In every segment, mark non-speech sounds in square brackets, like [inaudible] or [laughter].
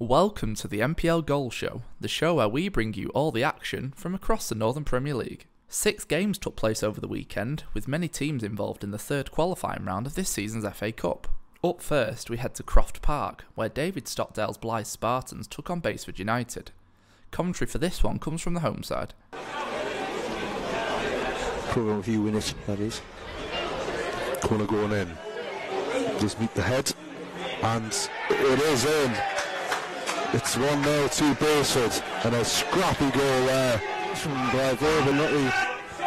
Welcome to the NPL Goal Show, the show where we bring you all the action from across the Northern Premier League. Six games took place over the weekend, with many teams involved in the third qualifying round of this season's FA Cup. Up first, we head to Croft Park, where David Stockdale's Blyth Spartans took on Basford United. Commentary for this one comes from the home side. Programme view in it, that is. Corner going in. Just meet the head. And it is in. It's 1 0 to Basford. And a scrappy goal there. From there, but not the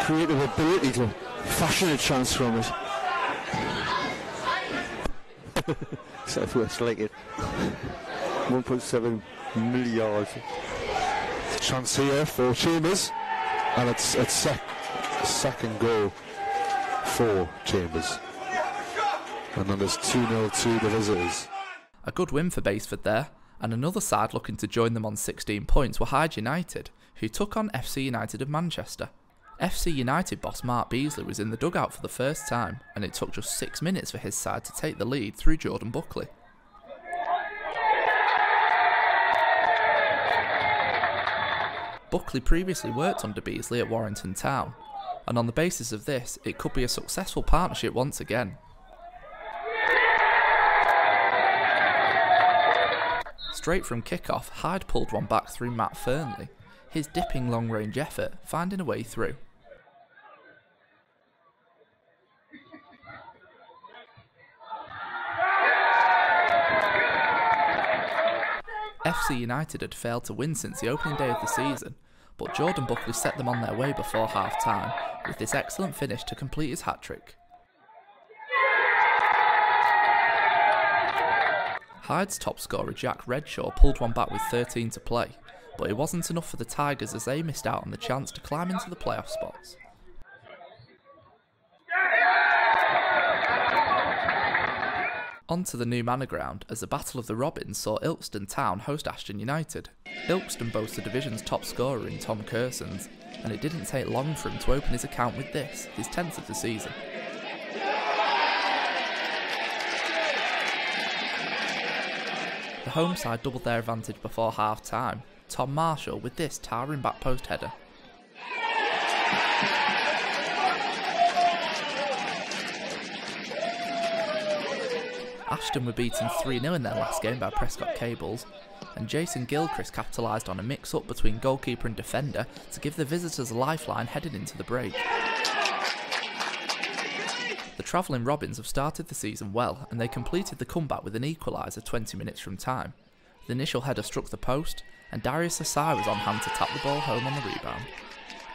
creative ability to fashion a chance from it. [laughs] Southwest it. 1.7 million. Chance here for Chambers. And it's, it's sec- second goal for Chambers. And then there's 2 0 to the visitors. A good win for Basford there, and another side looking to join them on 16 points were Hyde United, who took on FC United of Manchester. FC United boss Mark Beesley was in the dugout for the first time, and it took just six minutes for his side to take the lead through Jordan Buckley. Buckley previously worked under Beesley at Warrington Town, and on the basis of this, it could be a successful partnership once again. Straight from kickoff, Hyde pulled one back through Matt Fernley, his dipping long range effort finding a way through. FC United had failed to win since the opening day of the season, but Jordan Buckley set them on their way before half time with this excellent finish to complete his hat trick. Hyde's top scorer Jack Redshaw pulled one back with 13 to play, but it wasn't enough for the Tigers as they missed out on the chance to climb into the playoff spots. On to the new manor ground as the Battle of the Robins saw Ilkeston Town host Ashton United. Ilkeston boasts the division's top scorer in Tom Cursons, and it didn't take long for him to open his account with this, his 10th of the season. The home side doubled their advantage before half time. Tom Marshall with this towering back post header. Ashton were beaten 3 0 in their last game by Prescot Cables, and Jason Gilchrist capitalised on a mix up between goalkeeper and defender to give the visitors a lifeline headed into the break. Travelling Robins have started the season well, and they completed the comeback with an equaliser 20 minutes from time. The initial header struck the post, and Darius Osei was on hand to tap the ball home on the rebound.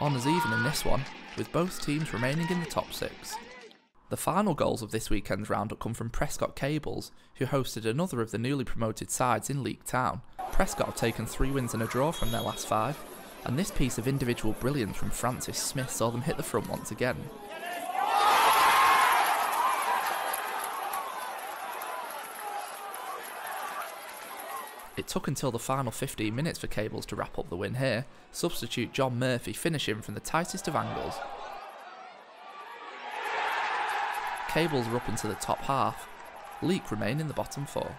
Honours even in this one, with both teams remaining in the top six. The final goals of this weekend's roundup come from Prescot Cables, who hosted another of the newly promoted sides in Leek Town. Prescot have taken three wins and a draw from their last five, and this piece of individual brilliance from Francis Smith saw them hit the front once again. It took until the final 15 minutes for Cables to wrap up the win here, substitute John Murphy finishing from the tightest of angles. Cables are up into the top half, Leek remain in the bottom four.